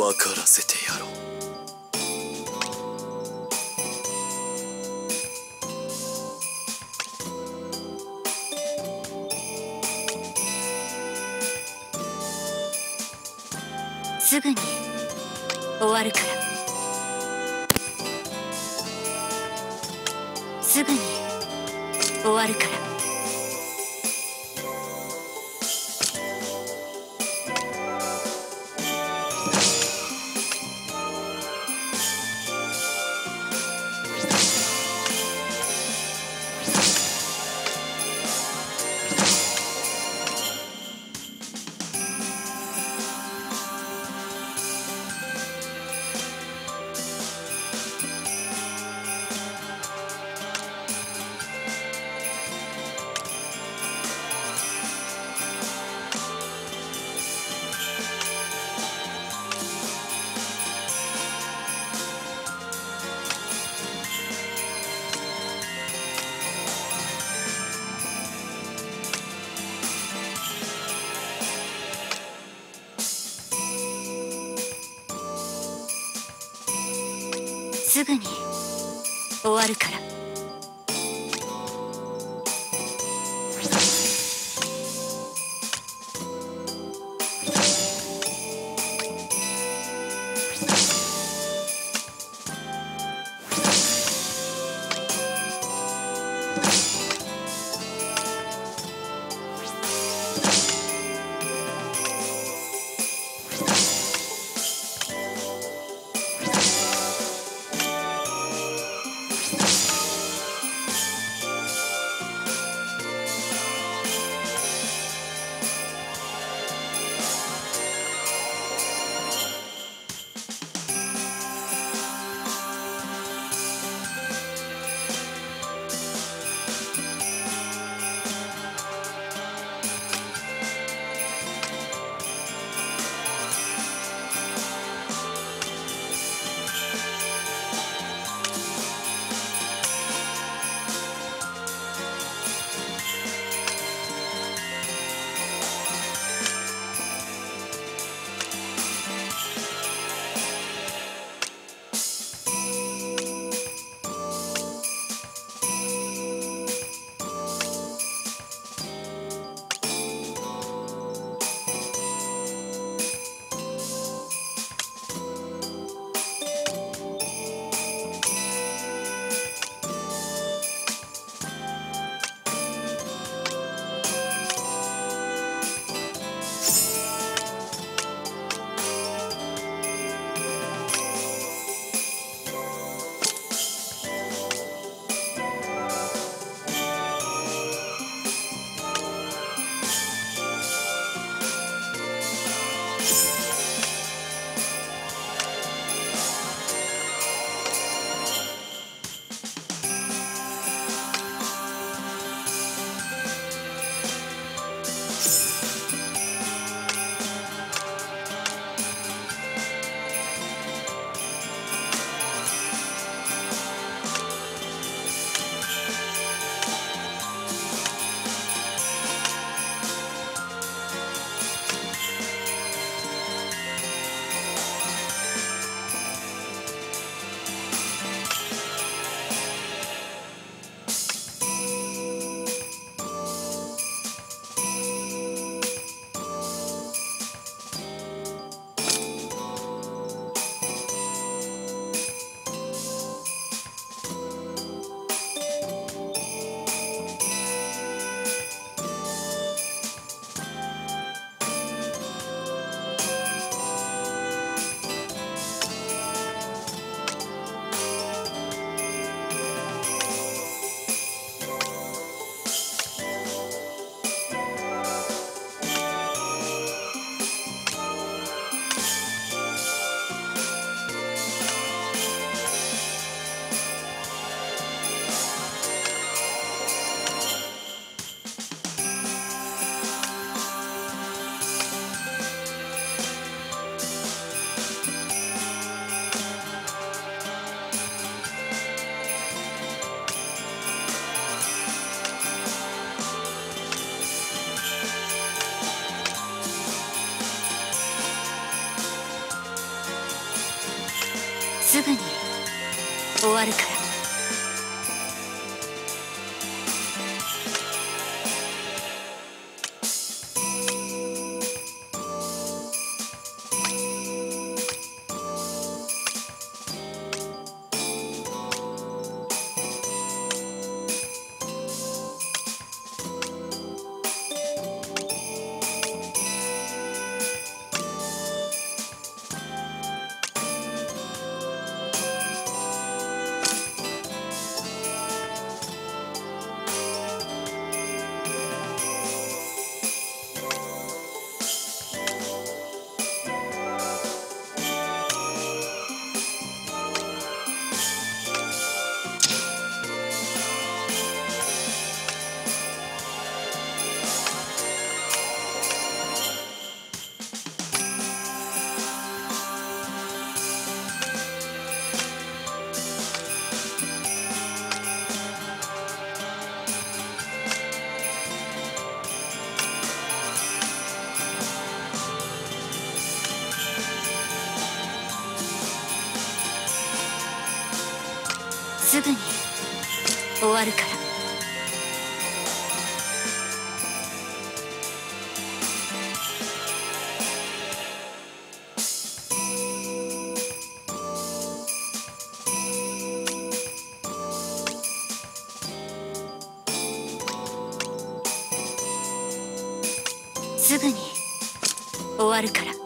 分からせてやろう。すぐに終わるから。すぐに終わるから。ぐに終わるから。わるから。わるから。すぐに終わるから。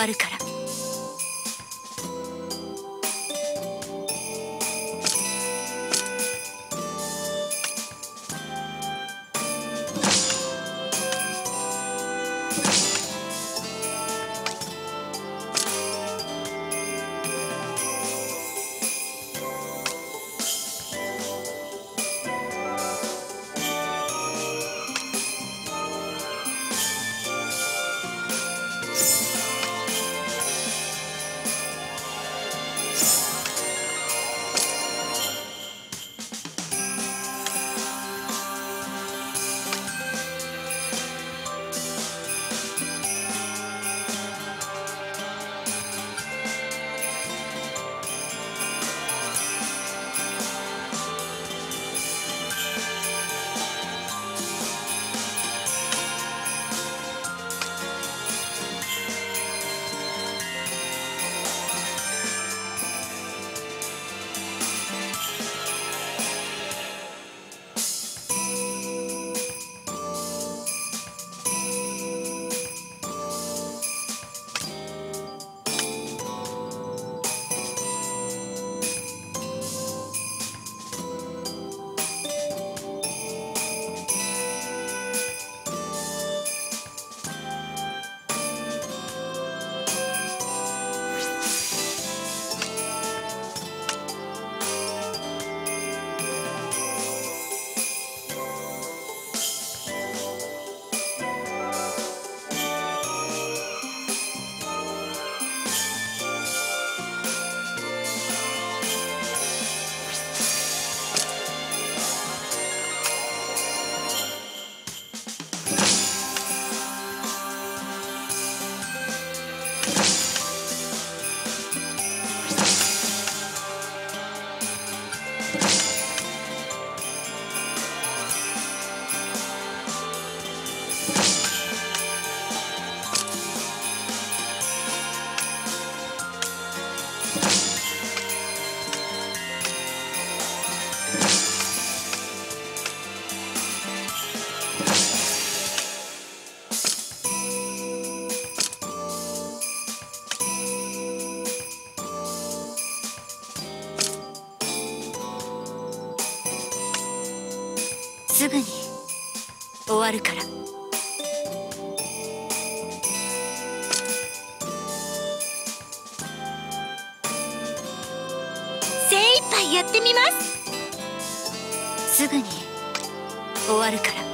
わるから。ぐに。終わるから。精一杯やってみます。すぐに終わるから。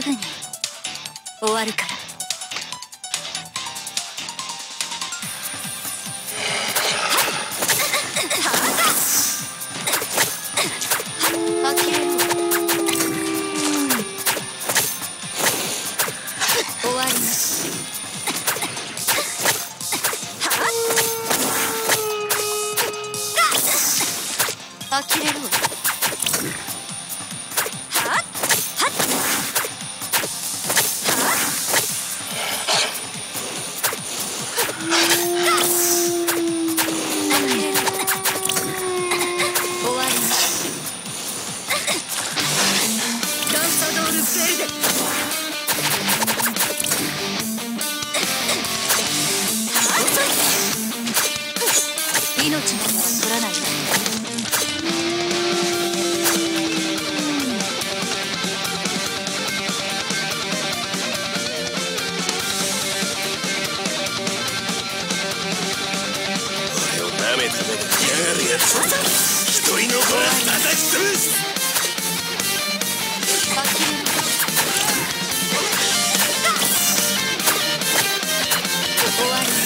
すぐに終わるから。終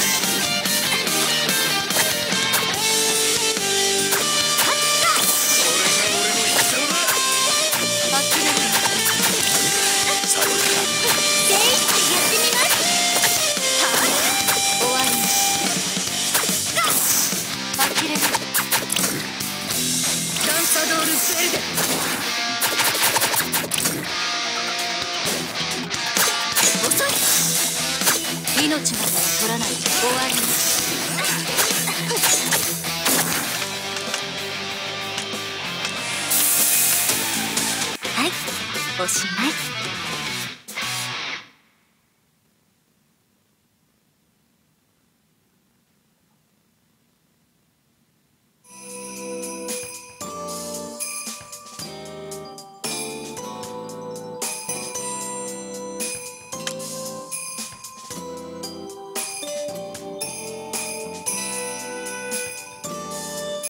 Racine.